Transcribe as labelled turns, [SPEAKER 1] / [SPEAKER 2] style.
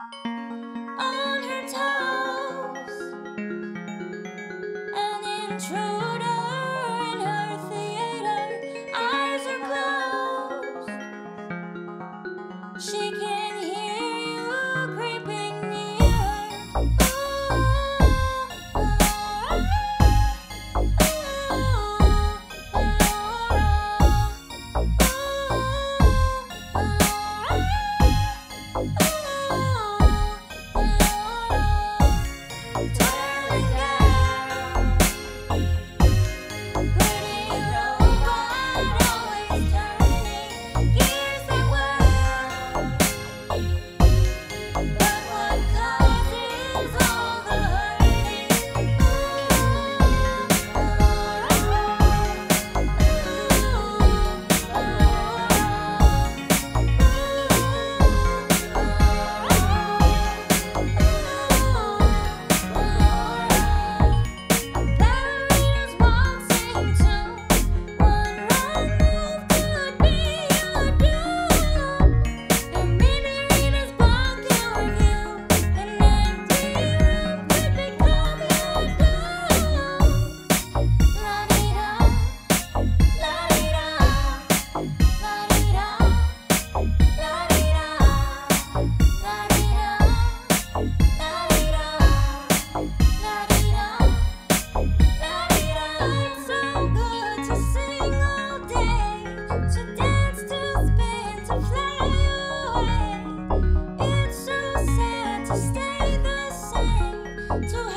[SPEAKER 1] on her toes. An intruder Darling 好。